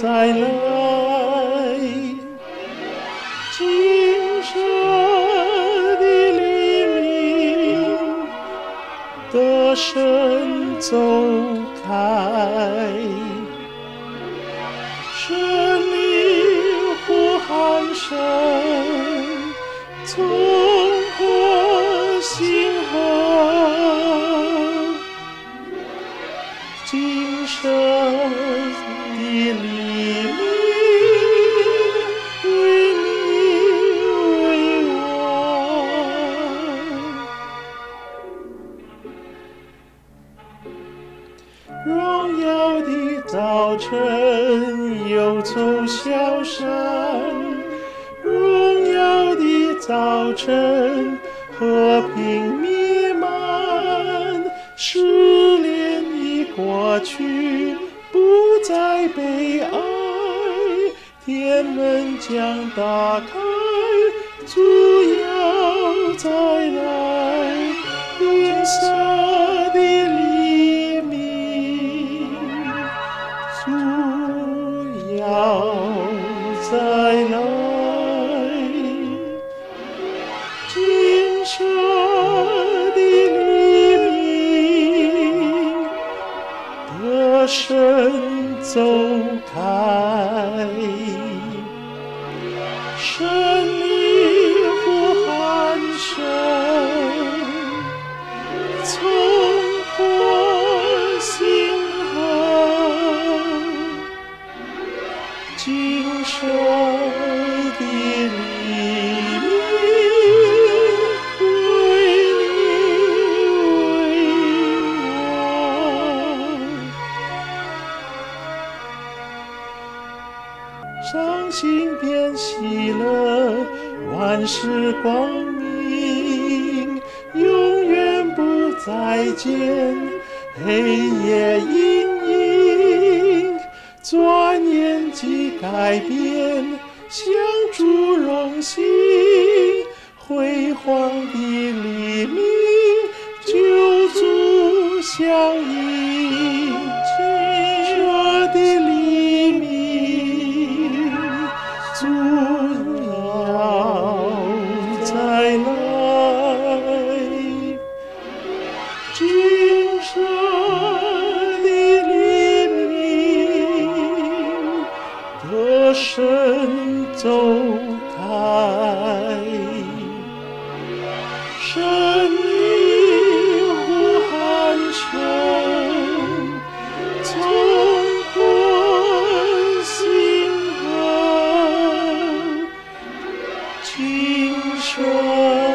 再来，金色的黎明，歌声走开，生灵呼喊声。今生的黎明为你为我。荣耀的早晨又从小山，荣耀的早晨和平弥漫，过去，不再悲哀，天门将打开，主要再来，银色的黎明。主要再来，得胜走开，胜利呼喊声。从破心河，今生的心变喜乐，万事光明，永远不再见黑夜阴影，转眼即改变，像主荣幸，辉煌的黎明，救主相迎，神走开，神灵呼喊声。从我心河，今生。